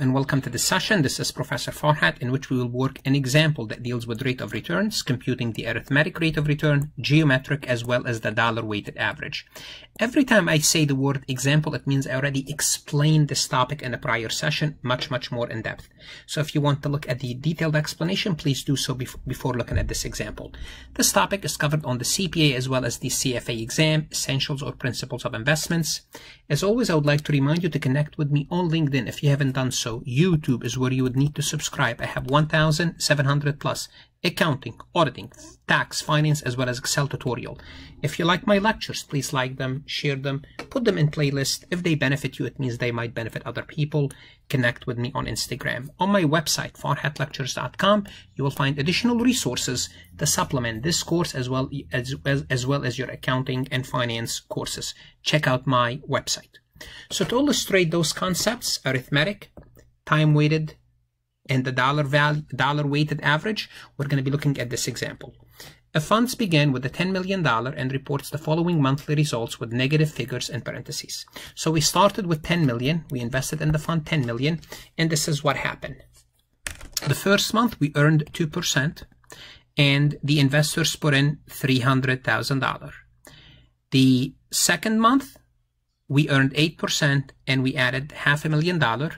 and welcome to the session. This is Professor Farhat in which we will work an example that deals with rate of returns, computing the arithmetic rate of return, geometric, as well as the dollar weighted average. Every time I say the word example, it means I already explained this topic in a prior session much, much more in depth. So if you want to look at the detailed explanation, please do so bef before looking at this example. This topic is covered on the CPA as well as the CFA exam, Essentials or Principles of Investments. As always, I would like to remind you to connect with me on LinkedIn if you haven't done so YouTube is where you would need to subscribe. I have 1,700 plus accounting, auditing, tax, finance, as well as Excel tutorial. If you like my lectures, please like them, share them, put them in playlist. If they benefit you, it means they might benefit other people. Connect with me on Instagram. On my website, farhatlectures.com, you will find additional resources to supplement this course as well as, as, as well as your accounting and finance courses. Check out my website. So to illustrate those concepts, arithmetic, time weighted and the dollar value, dollar weighted average, we're going to be looking at this example. A funds begin with a $10 million and reports the following monthly results with negative figures in parentheses. So we started with 10 million, we invested in the fund 10 million, and this is what happened. The first month we earned 2% and the investors put in $300,000. The second month we earned 8% and we added half a million dollar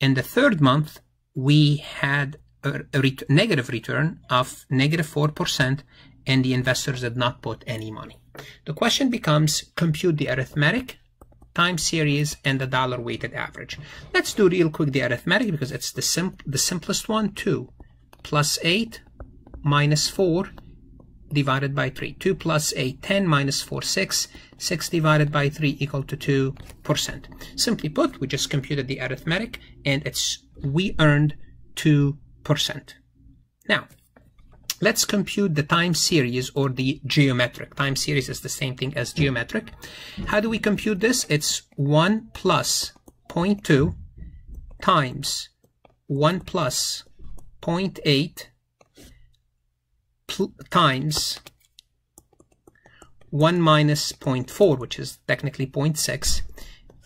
in the third month, we had a, ret negative return of negative 4% and the investors did not put any money. The question becomes compute the arithmetic, time series, and the dollar weighted average. Let's do real quick the arithmetic because it's the, sim the simplest one. 2 plus 8 minus 4 divided by 3. 2 plus 8, 10 minus 4, 6. 6 divided by 3 equal to 2%. Simply put, we just computed the arithmetic and it's we earned 2%. Now, let's compute the time series or the geometric. Time series is the same thing as geometric. How do we compute this? It's 1 plus 0.2 times 1 plus 0.8 times 1 minus 0.4, which is technically 0.6,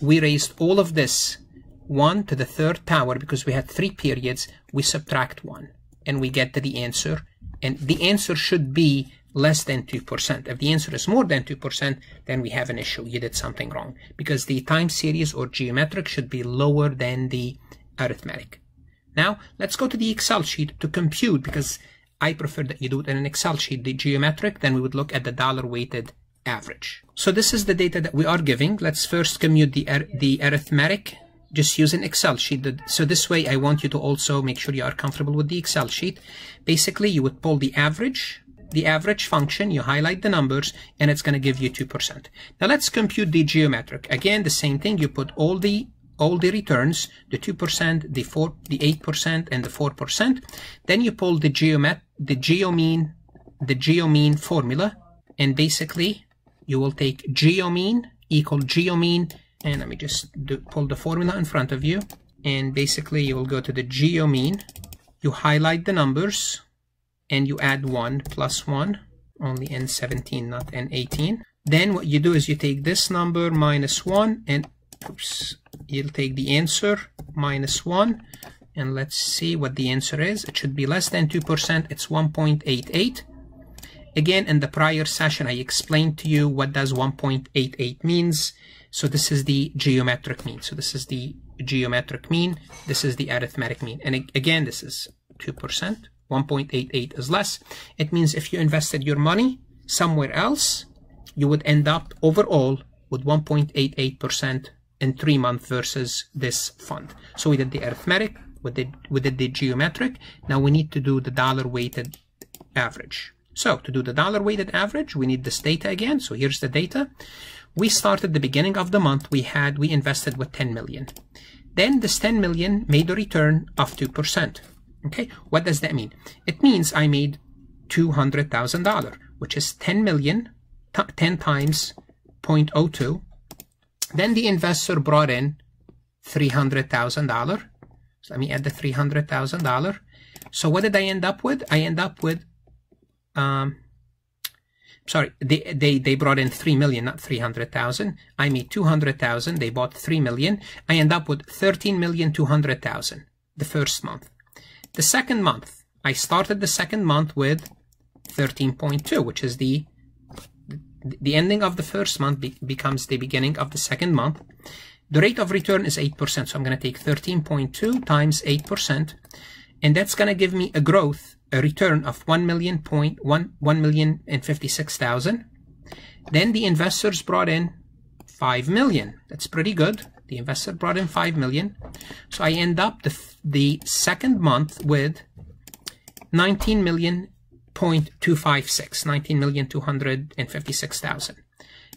we raised all of this 1 to the third power because we had three periods, we subtract 1 and we get to the answer. And the answer should be less than 2%. If the answer is more than 2%, then we have an issue. You did something wrong because the time series or geometric should be lower than the arithmetic. Now, let's go to the Excel sheet to compute because I prefer that you do it in an Excel sheet, the geometric, then we would look at the dollar weighted average. So this is the data that we are giving. Let's first commute the, er, the arithmetic just use an Excel sheet. So this way I want you to also make sure you are comfortable with the Excel sheet. Basically you would pull the average, the average function, you highlight the numbers, and it's going to give you 2%. Now let's compute the geometric. Again, the same thing, you put all the all the returns, the 2%, the 4, the 8%, and the 4%. Then you pull the geomet the geomean, the geomean formula, and basically you will take geomean equal geomean, and let me just do, pull the formula in front of you, and basically you will go to the geomean, you highlight the numbers, and you add 1 plus 1, only n17, not n18. Then what you do is you take this number minus 1 and oops, you'll take the answer minus 1 and let's see what the answer is. It should be less than 2%. It's 1.88. Again, in the prior session, I explained to you what does 1.88 means. So this is the geometric mean. So this is the geometric mean. This is the arithmetic mean. And again, this is 2%. 1.88 is less. It means if you invested your money somewhere else, you would end up overall with 1.88% three months versus this fund. So we did the arithmetic, we did, we did the geometric. Now we need to do the dollar weighted average. So to do the dollar weighted average, we need this data again. So here's the data. We started the beginning of the month. We had, we invested with 10 million. Then this 10 million made a return of 2%. Okay, what does that mean? It means I made $200,000, which is 10 million, 10 times 0.02 then the investor brought in $300,000. So let me add the $300,000. So what did I end up with? I end up with um, sorry, they, they, they brought in 3 million, not 300,000. I made 200,000. They bought 3 million. I end up with 13 million 200,000 the first month. The second month, I started the second month with 13.2, which is the the ending of the first month be becomes the beginning of the second month. The rate of return is 8%, so I'm going to take 13.2 times 8%, and that's going to give me a growth, a return of 1 million point one one million and fifty six thousand. Then the investors brought in 5 million. That's pretty good. The investor brought in 5 million. So I end up the, the second month with 19 million 0.256, 19,256,000.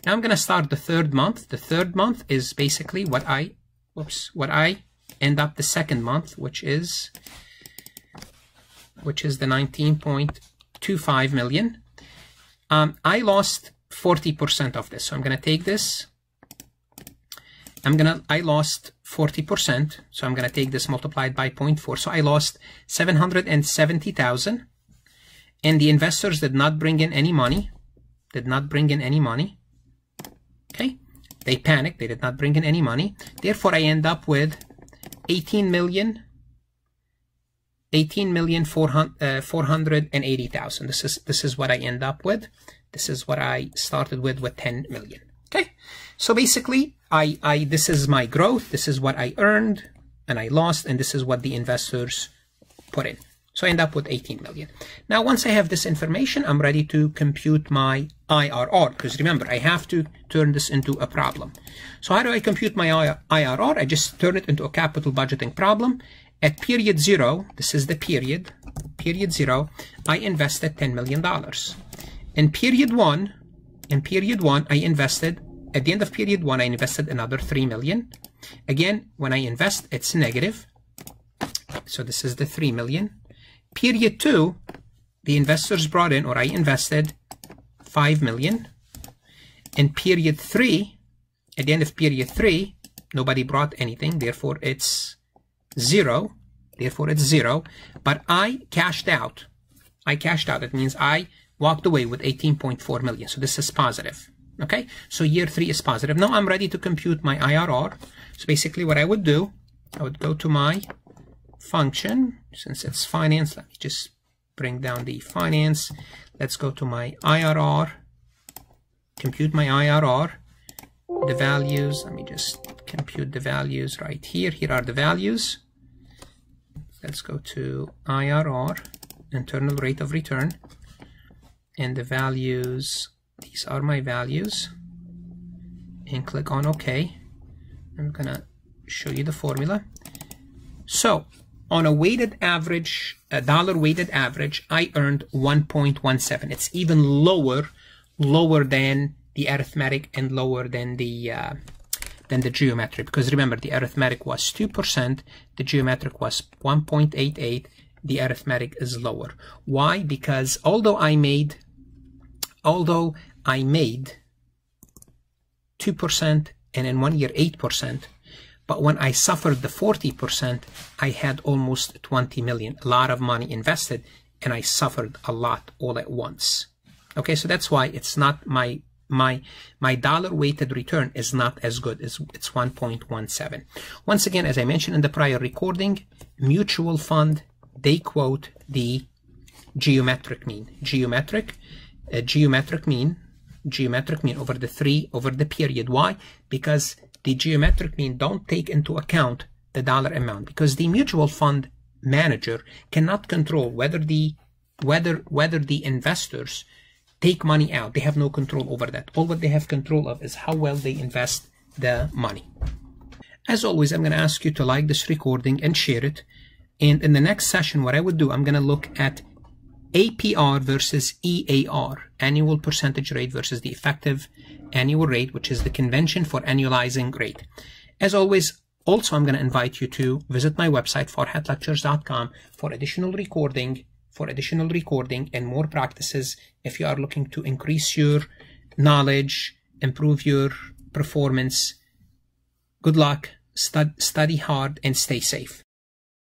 Now I'm going to start the third month. The third month is basically what I, whoops, what I end up the second month, which is, which is the 19.25 million. Um, I lost 40% of this. So I'm going to take this. I'm going to, I lost 40%. So I'm going to take this multiplied by 0.4. So I lost 770,000 and the investors did not bring in any money. Did not bring in any money. Okay? They panicked. They did not bring in any money. Therefore I end up with 18 million 18 million 480,000 uh, this is this is what I end up with. This is what I started with with 10 million. Okay? So basically I I this is my growth. This is what I earned and I lost and this is what the investors put in so I end up with 18 million. Now, once I have this information, I'm ready to compute my IRR, because remember, I have to turn this into a problem. So how do I compute my IRR? I just turn it into a capital budgeting problem. At period zero, this is the period, period zero, I invested $10 million. In period one, in period one, I invested, at the end of period one, I invested another 3 million. Again, when I invest, it's negative. So this is the 3 million. Period two, the investors brought in, or I invested, 5 million. In period three, at the end of period three, nobody brought anything, therefore it's zero. Therefore it's zero. But I cashed out. I cashed out. It means I walked away with 18.4 million. So this is positive. Okay, so year three is positive. Now I'm ready to compute my IRR. So basically what I would do, I would go to my function. Since it's finance let me just bring down the finance. Let's go to my IRR compute my IRR the values let me just compute the values right here. Here are the values. Let's go to IRR internal rate of return. And the values these are my values. And click on OK. I'm gonna show you the formula. So on a weighted average, a dollar weighted average, I earned 1.17. It's even lower, lower than the arithmetic and lower than the uh, than the geometric. Because remember, the arithmetic was 2%, the geometric was 1.88, the arithmetic is lower. Why? Because although I made, although I made 2% and in one year 8%, but when I suffered the 40%, I had almost 20 million, a lot of money invested, and I suffered a lot all at once. Okay, so that's why it's not my my my dollar weighted return is not as good as it's 1.17 once again as i mentioned in the prior recording mutual fund they quote the geometric mean. Geometric uh, geometric mean geometric mean over the three over the period. Why? Because the geometric mean don't take into account the dollar amount because the mutual fund manager cannot control whether the whether whether the investors take money out. They have no control over that. All what they have control of is how well they invest the money. As always, I'm going to ask you to like this recording and share it. And in the next session, what I would do, I'm going to look at APR versus EAR, annual percentage rate versus the effective annual rate, which is the convention for annualizing rate. As always, also I'm going to invite you to visit my website, farhatlectures.com for additional recording, for additional recording and more practices if you are looking to increase your knowledge, improve your performance. Good luck, stud study hard, and stay safe.